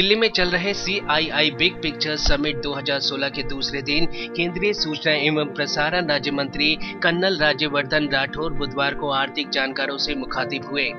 दिल्ली में चल रहे C I I big picture summit 2016 के दूसरे दिन केंद्रीय सूचना एवं प्रसारण राज्य मंत्री कर्नल राज्यवर्धन राठौर बुधवार को आर्थिक जानकारों से मुखातिब हुए।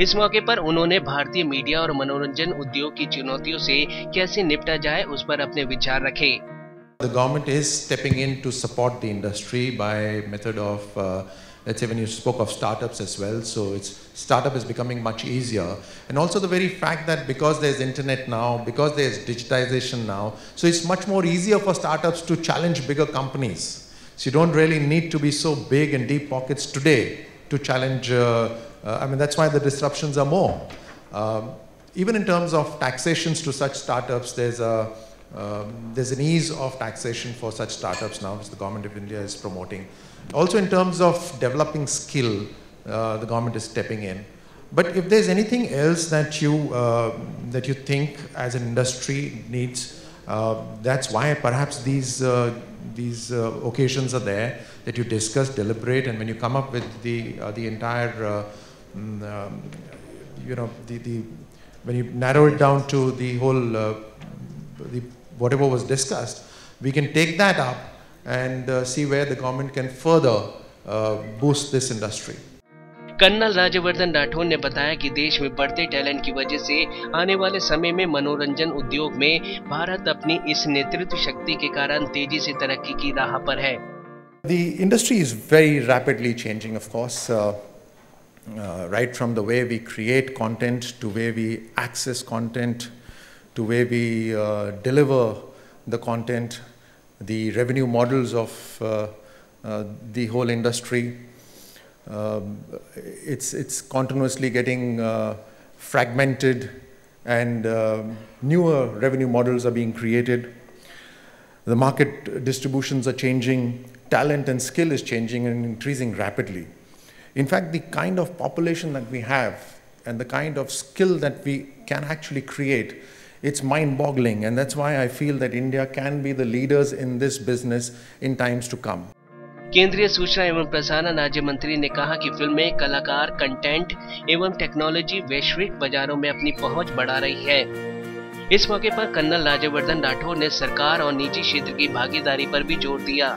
इस मौके पर उन्होंने भारतीय मीडिया और मनोरंजन उद्योग की चुनौतियों से कैसे निपटा जाए उस पर अपने विचार रखे। The government is stepping in to support the industry by method of uh, let's say when you spoke of startups as well so it's startup is becoming much easier. And also the very fact that because there's internet now because there's digitization now so it's much more easier for startups to challenge bigger companies. So you don't really need to be so big and deep pockets today to challenge uh, uh, i mean that's why the disruptions are more. Um, even in terms of taxations to such startups there's a um, there's an ease of taxation for such startups now, which the government of India is promoting. Also, in terms of developing skill, uh, the government is stepping in. But if there's anything else that you uh, that you think as an industry needs, uh, that's why perhaps these uh, these uh, occasions are there that you discuss, deliberate, and when you come up with the uh, the entire mm, um, you know the, the when you narrow it down to the whole the whatever was discussed, we can take that up and uh, see where the government can further uh, boost this industry. Colonel Rajyavardhan Rathore ने बताया कि देश में बढ़ते talent की वजह से आने वाले समय में मनोरंजन उद्योग में भारत अपनी इस नेतृत्व शक्ति के कारण तेजी से तरक्की की राह पर है The industry is very rapidly changing, of course, uh, uh, right from the way we create content to where we access content to where we uh, deliver the content, the revenue models of uh, uh, the whole industry. Um, it's, it's continuously getting uh, fragmented and um, newer revenue models are being created. The market distributions are changing, talent and skill is changing and increasing rapidly. In fact, the kind of population that we have and the kind of skill that we can actually create it's mind boggling, and that's why I feel that India can be the leaders in this business in times to come. केंद्रीय सूचना एवं प्रसारण राज्य मंत्री ने कहा कि फ़िल्में कलाकार कंटेंट एवं टेक्नोलॉजी वैश्विक बाजारों में अपनी पहुँच बढ़ा रही है इस मौके पर कर्नल राज्यवर्धन राठौर ने सरकार और निजी क्षेत्र की भागीदारी पर भी ज़ोर दिया